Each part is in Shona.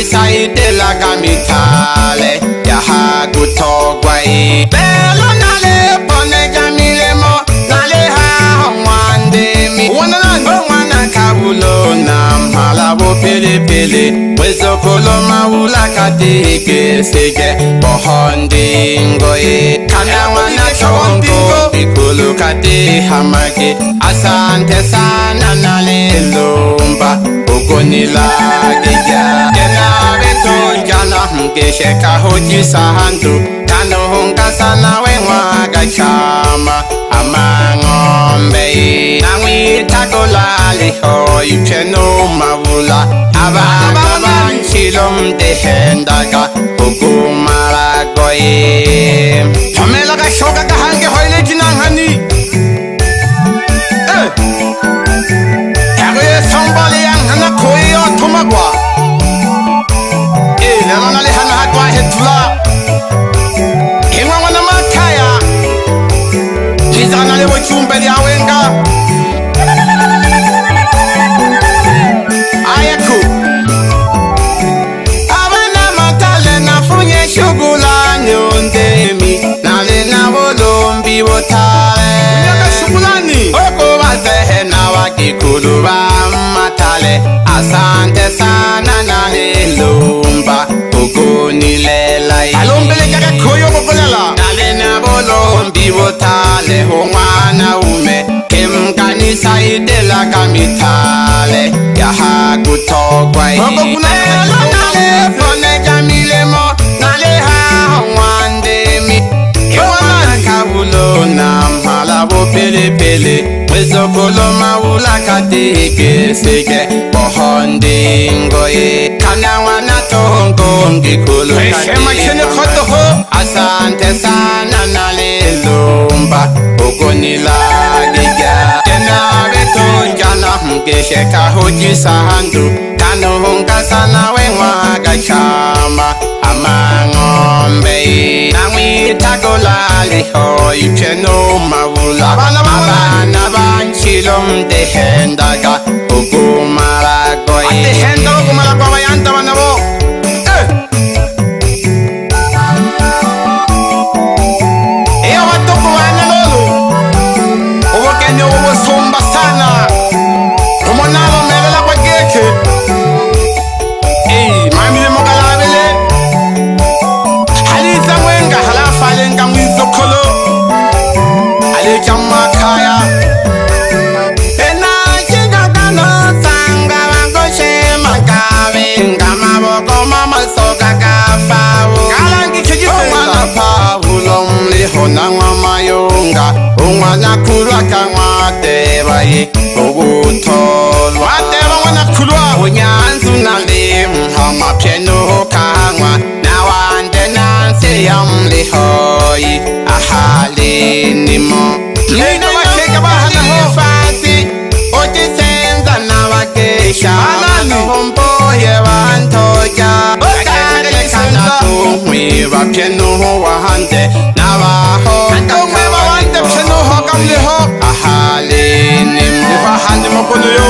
isa idela kamithale yaha kuthokwa i belo nale pone kamilemo nale ha hongwandemi wonana ngongwana kabulo na mhala bopelepele wezokolo mawula kadike sike bohondingo e kana ngwana tlhonto ikulu kati hamake asante sana nale lumba okonilakeke kehleka hotisa handu tano hungasana wen'waka chama amang'ombe na n'wi takolalihoyipfe no mavula a va va va ncilo mtehendaka ku kumalakoye vo taveokovazehe na vakikulu va matale asantesana na lelumba okonilelaalombelekakakhoyovopolelanalena volombi vo tale ho n'wana ume emkanisa yi telaka mitale yaha ku tokwa pelepele wezokolo mawulaka tekeseke boho ndingoye kana ngwana tongongekolo asante sana na lelomba okonilagega kenaretonjana mkeshe kahojisa handu kanohongasana wengwaga chama amangombe namwitagolalihoyuchenoma て変だが lwakangwadeva ye ukutholwa wadeva wena kukhulwa unyanzi unambi mhomaphyeni ukangwa nawande nansi yamlihoyi ahalini mo inamakhekabahanaefasi otisenza nawakesha anaombohe vantoya okaekanatumwi vaphyeni uwande aha le ne mo ba ha ne mo kono yo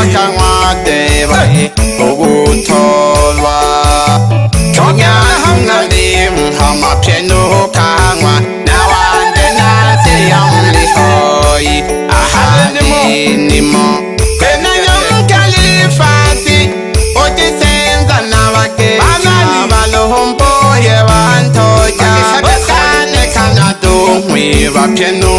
bakangwadeba ukutholwa congahangalimhamapyenukangwa nawandenateyamlihoyi ahainimo kwenanyomkalifati otisenza navakeavalohompoye vantoja okanekanatuhwivapyenu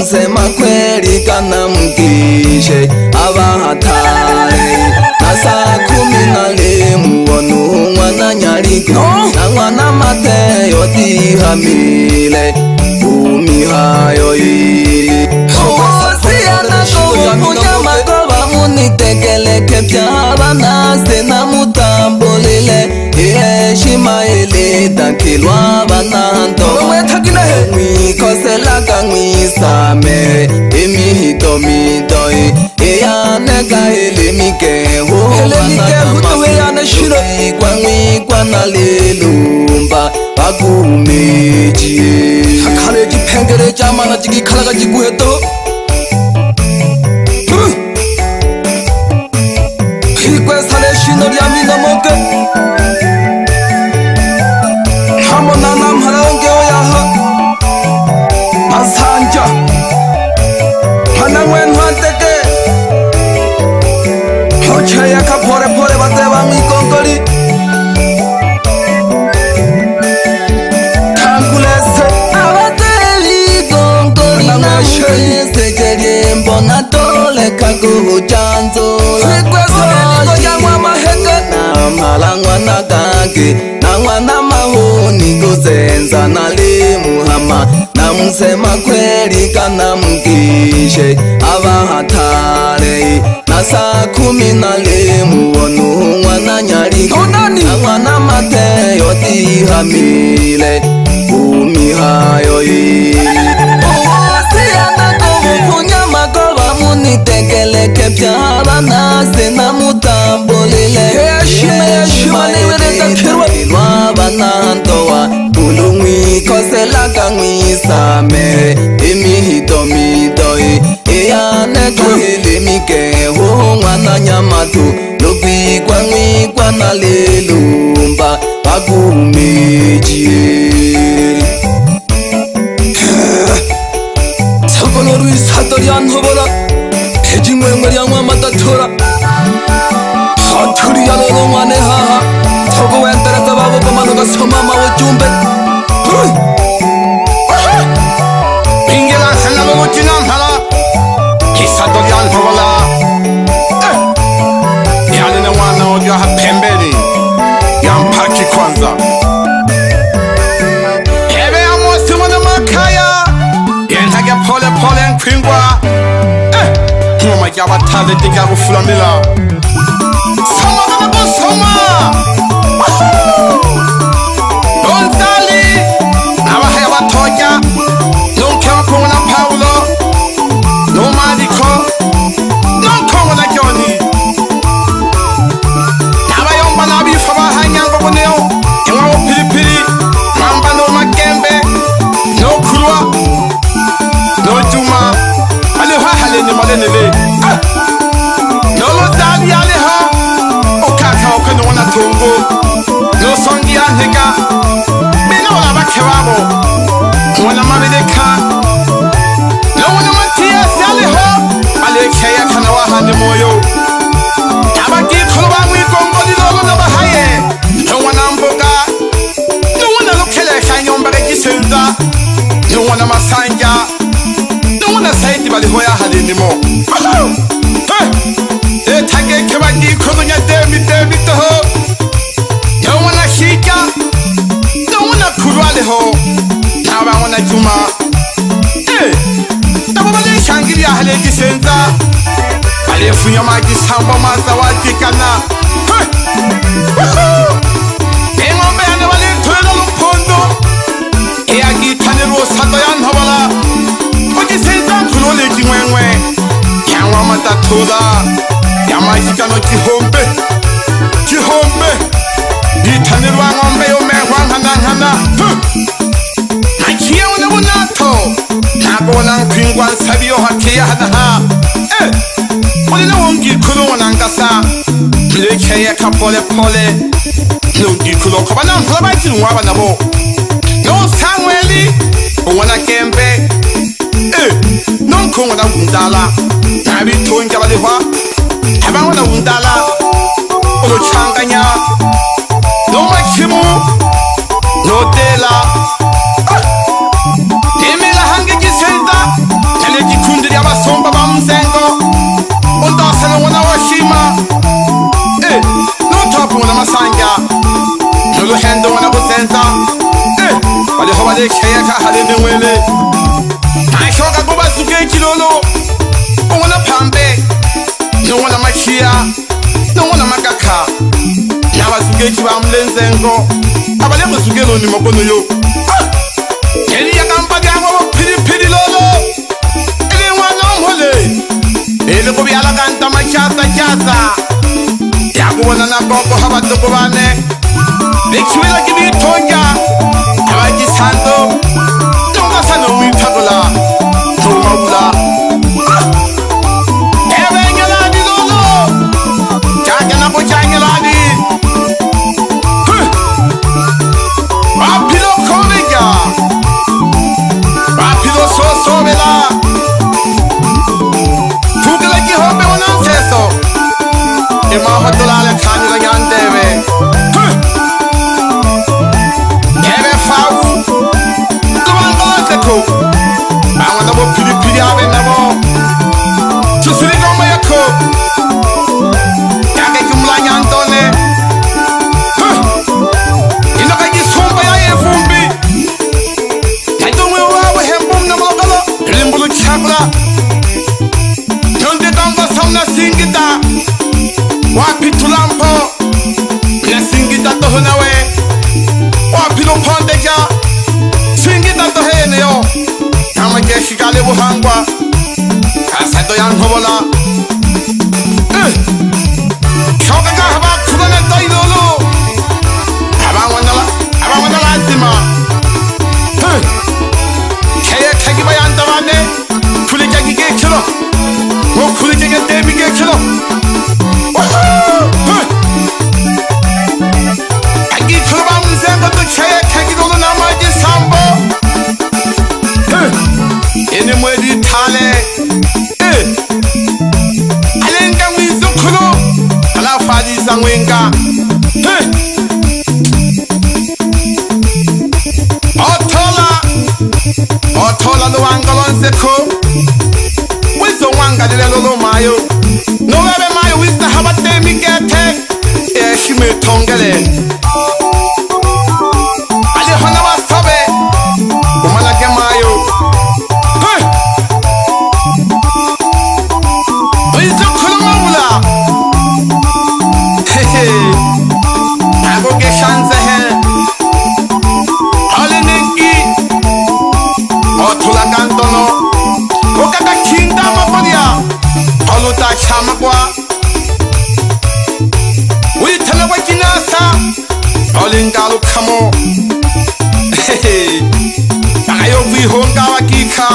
vanze makweri kana mugishe avahatari asakumi nalimuvonu un'wana nyariki na n'wana mateyo tihamile umihayo yili tekeleke bya vanasi na mutambulile hi exi mayeli dakilwa ke helelike kutuweya neshilo ikwangikwana lelumba bakumeji akhale cipengele camana cikikhalaka cikueto ikwesa leshino lyaminomoke ke na ngwana mahoni kuzenza na le muhama na musema kweli kana mukishe ava hathale na sakhumi na le muwonu ngwana nyali na ngwana mateyo tihamile kumi hayo yi ni tekeleke pya vanase na mutambulile hey shimeya shimane wele za kirwa Nwa batantowa Ulungi kose laka ngisa me Imi hito mito e Eya neko hile mike Ho mwata nyamatu Lopi kwa ngi kwa na lelumba Bagu meji Tako noru isatoria nhobora Heji mwengwe liangwa matatora Tako noru isatoria nhobora Chhuria ଲୋକ ମାନେ ହା ହା ଭଗବାନ ତାରା ତା ବାବୁ ତମାନଙ୍କ ସମା ମାଓ ଚୁମ୍ବେ ଫିଙ୍ଗେଲା ସେନା ମୋ ଚିହ୍ନ ହେଲା କି ସତ ଜାନ ଭଗଲା Pole pole and cream bar. Oh my god, what talent they got with Flamilla. hamba maza wajikana ingombe yane valithulela lumphundu iyakithaneriwosato ya nhovola kutisinza thulo lexin'wen'we yan'wamatathula ya maxikano xihombe xihombe ngithaneriwa ngombe yo mehwa nghananghana machiyewu ni vunatho na kuvona nkhwingwa nsavi yo hakhiyahanaha e eh. polile wongikulu wonankasa lekeye ka pɔlepɔle ne ongikulu ɔkɔba na nkola ba tiri waba nabo na osanweli owona kembe e nonko wona wundala na bi to njabali hɔ ɛba wona wundala wele ashoka go basuke chilolo ongona phambe nongona machiya nongona makakha na basukechi ba mlenzengo abale musukelo ni makono yo eli yakamba byango bophiriphiri lolo eli ngwana omhole eli go bjala ka ntama tšatsa ya go bona na boko ga batoko bane le tšhibela ke boithonja alibuhangwa kasanto yantobola leng kalo come on taka yo viho nka wa kikha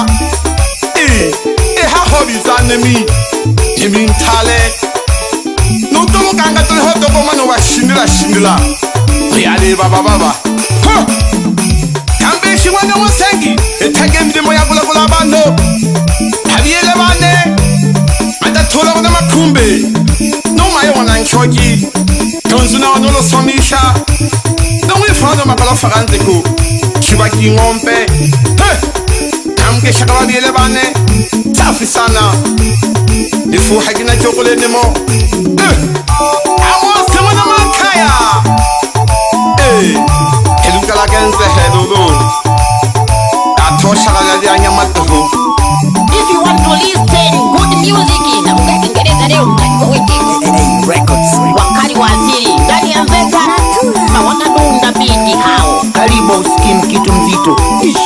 e ha hobi tsa ne mi e mi ntale no to mo kanga to ho to koma no wa shindela shindela re ya le baba baba kambe shi wa no sengi e take mi de moya bula bula bando have you ever ne ata thola ona makumbe no mayo wana nchoki tonzu na wona olosomisa ntongo ifaana makala faka ntiku kiba kingompe namukexaka vabiyele vane tafisana ifuha kina cokulenimo awosemona makhaya elukalakenze helulu athoshaka naliyanyamatuku Records. waziri wa asili ndani ya meza naona tu mdhabiti hao. Karibu usikie kitu mzito Ish.